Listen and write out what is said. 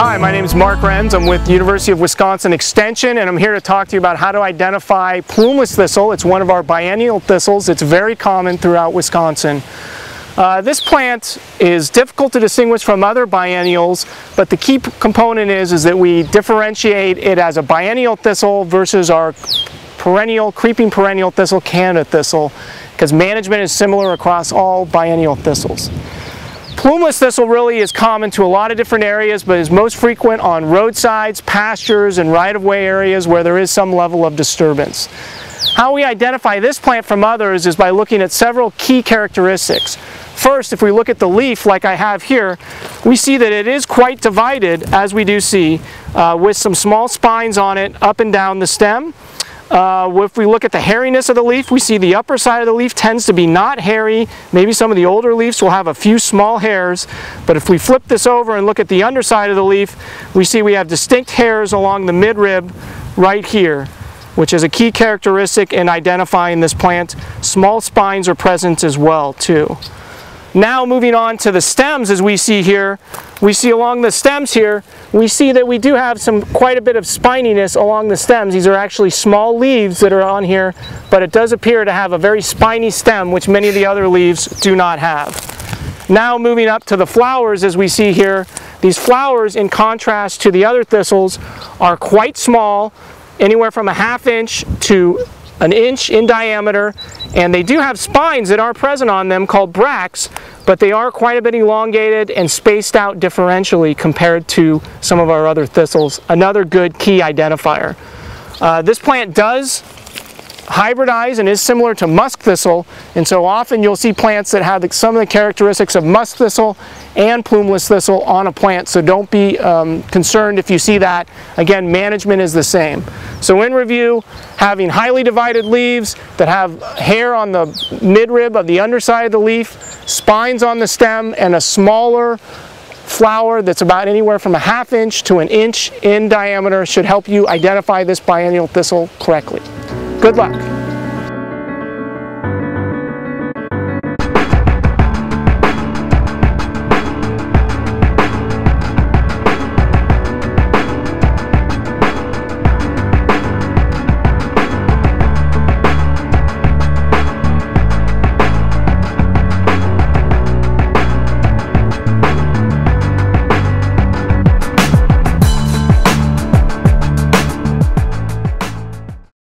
Hi, my name is Mark Renz. I'm with University of Wisconsin Extension and I'm here to talk to you about how to identify plumeless thistle. It's one of our biennial thistles. It's very common throughout Wisconsin. Uh, this plant is difficult to distinguish from other biennials, but the key component is, is that we differentiate it as a biennial thistle versus our perennial, creeping perennial thistle, Canada thistle, because management is similar across all biennial thistles. Plumeless thistle really is common to a lot of different areas, but is most frequent on roadsides, pastures, and right-of-way areas where there is some level of disturbance. How we identify this plant from others is by looking at several key characteristics. First, if we look at the leaf like I have here, we see that it is quite divided, as we do see, uh, with some small spines on it up and down the stem. Uh, if we look at the hairiness of the leaf, we see the upper side of the leaf tends to be not hairy. Maybe some of the older leaves will have a few small hairs, but if we flip this over and look at the underside of the leaf, we see we have distinct hairs along the midrib right here, which is a key characteristic in identifying this plant. Small spines are present as well too. Now moving on to the stems as we see here, we see along the stems here, we see that we do have some quite a bit of spininess along the stems. These are actually small leaves that are on here, but it does appear to have a very spiny stem, which many of the other leaves do not have. Now moving up to the flowers as we see here, these flowers in contrast to the other thistles are quite small, anywhere from a half inch to an inch in diameter and they do have spines that are present on them called bracts but they are quite a bit elongated and spaced out differentially compared to some of our other thistles. Another good key identifier. Uh, this plant does hybridize and is similar to musk thistle. And so often you'll see plants that have some of the characteristics of musk thistle and plumeless thistle on a plant. So don't be um, concerned if you see that. Again management is the same. So in review having highly divided leaves that have hair on the midrib of the underside of the leaf spines on the stem and a smaller flower that's about anywhere from a half inch to an inch in diameter should help you identify this biennial thistle correctly. Good luck.